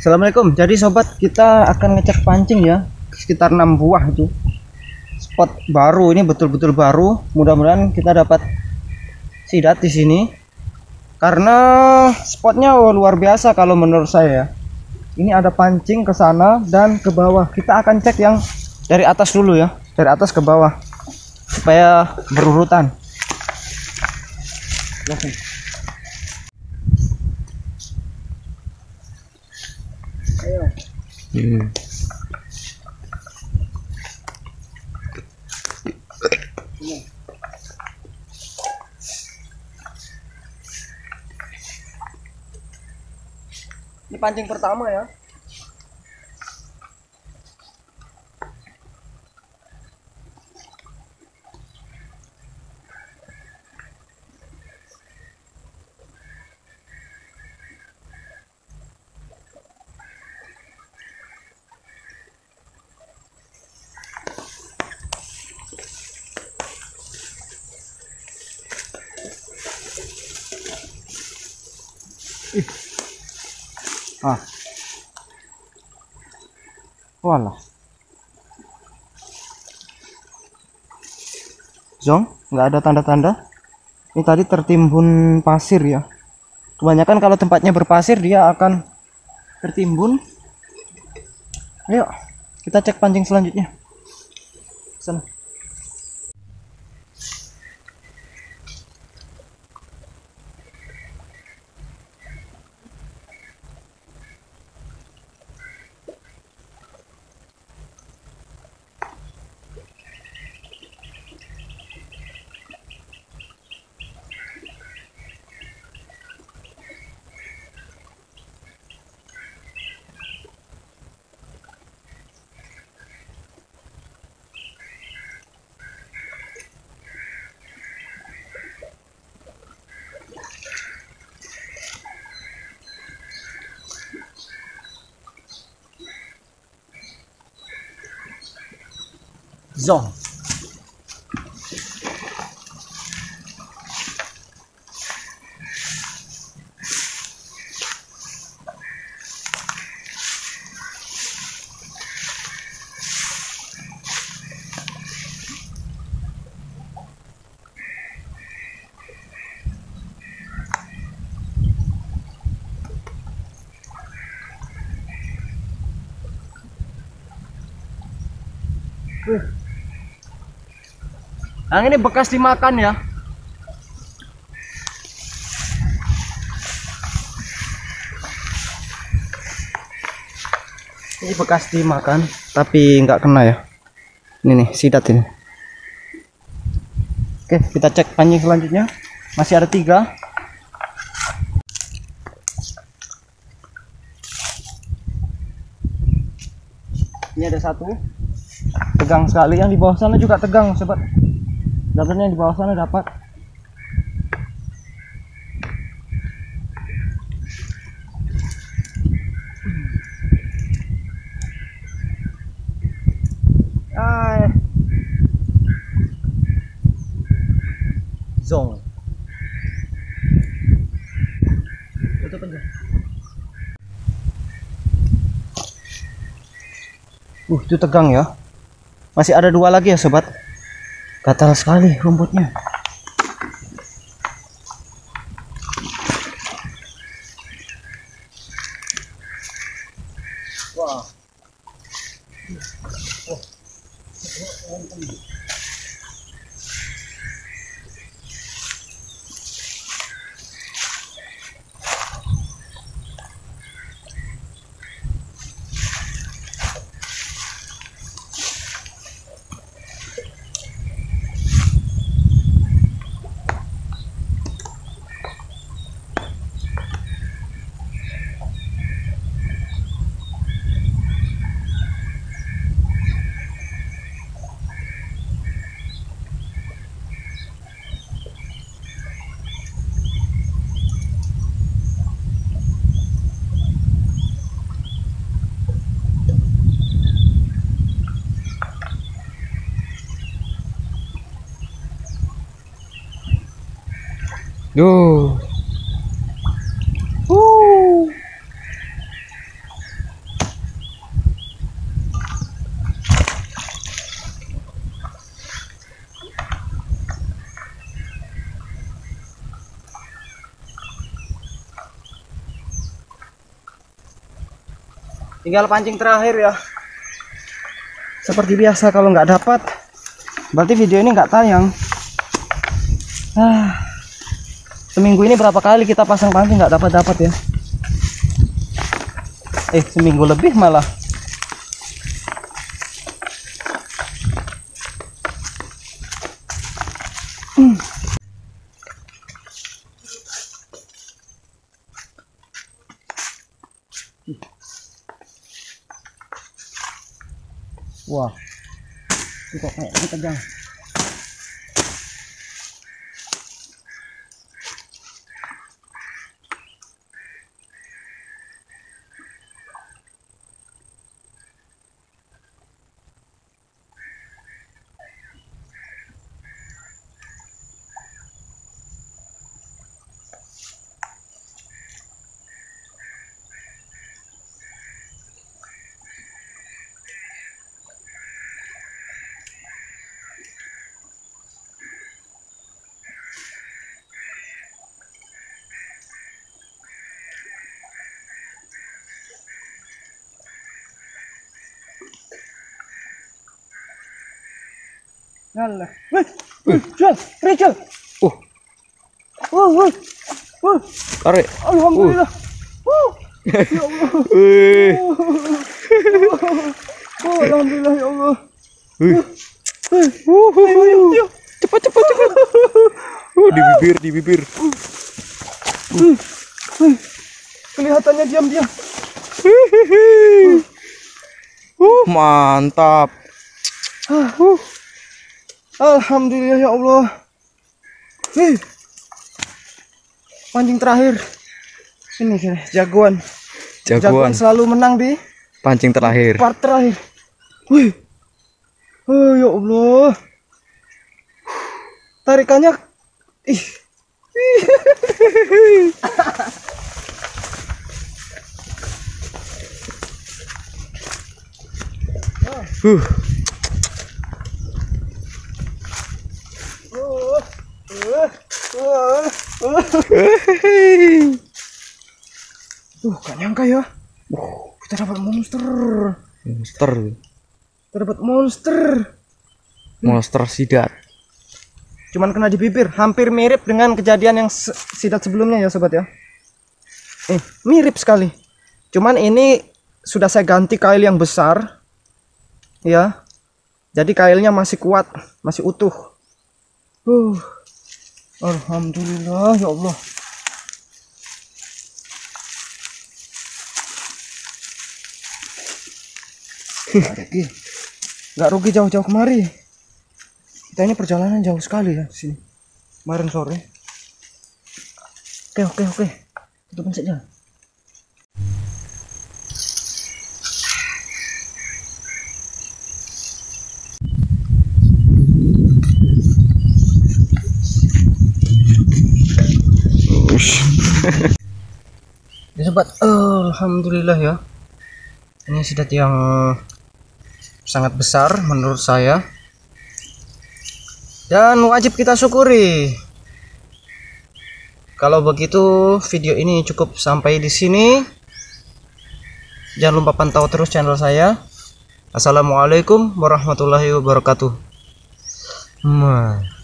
Assalamualaikum. Jadi sobat kita akan ngecek pancing ya, sekitar 6 buah itu. Spot baru ini betul-betul baru. Mudah-mudahan kita dapat sidat di sini. Karena spotnya luar biasa kalau menurut saya. ya. Ini ada pancing ke sana dan ke bawah. Kita akan cek yang dari atas dulu ya, dari atas ke bawah supaya berurutan. Ini pancing pertama ya. Ah. Walah. Zong, nggak ada tanda-tanda. Ini tadi tertimbun pasir ya. Kebanyakan kalau tempatnya berpasir dia akan tertimbun. Ayo, kita cek pancing selanjutnya. Sana. Zong. Yang ini bekas dimakan ya. Ini bekas dimakan, tapi nggak kena ya. Ini nih, sidat ini. Oke, kita cek pancing selanjutnya. Masih ada tiga. Ini ada satu. Tegang sekali. Yang di bawah sana juga tegang, sobat. Dapatnya yang di bawah sana dapat. Ay. Zong. Tutup aja. Uh, itu tegang ya. Masih ada dua lagi ya, sobat. Gatal sekali rumputnya. Wah. Yo. Tinggal pancing terakhir ya. Seperti biasa kalau nggak dapat, berarti video ini nggak tayang. Ah seminggu ini berapa kali kita pasang pancing nggak dapat dapat ya eh seminggu lebih malah Hmm. Wah, ini kok kayak ini tegang. Wih, Jal, Rachel. Uh, Wah, wah, wah. tarik. Alhamdulillah. Wah. Ya Allah. Wih, Oh, alhamdulillah ya Allah. Uh, uh, uh. Cepat, cepat, cepat. Uh, di bibir, di bibir. Wih, wih. Kelihatannya diam-diam. Uh, mantap. Uh. Alhamdulillah ya Allah. Wih. Pancing terakhir. Ini kira jagoan. Jagoan selalu menang di pancing terakhir. part terakhir. Wih. Oh ya Allah. Tarikannya ih. Uh, Oh, Tuh, gak nyangka ya. Kita dapat monster. monster, Kita dapat monster. monster sidat. Cuman kena di bibir, hampir mirip dengan kejadian yang se- sidat sebelumnya ya sobat ya. Eh, mirip sekali. Cuman ini sudah saya ganti kail yang besar. Ya. Jadi kailnya masih kuat, masih utuh. Uh. Alhamdulillah ya Allah. Nggak rugi. Nggak rugi jauh-jauh kemari. Kita ini perjalanan jauh sekali ya sini. Kemarin sore. Oke oke oke. Tutupin saja. Ya sobat, alhamdulillah ya. Ini sidat yang sangat besar menurut saya dan wajib kita syukuri. Kalau begitu video ini cukup sampai di sini. Jangan lupa pantau terus channel saya. Assalamualaikum warahmatullahi wabarakatuh. Nah.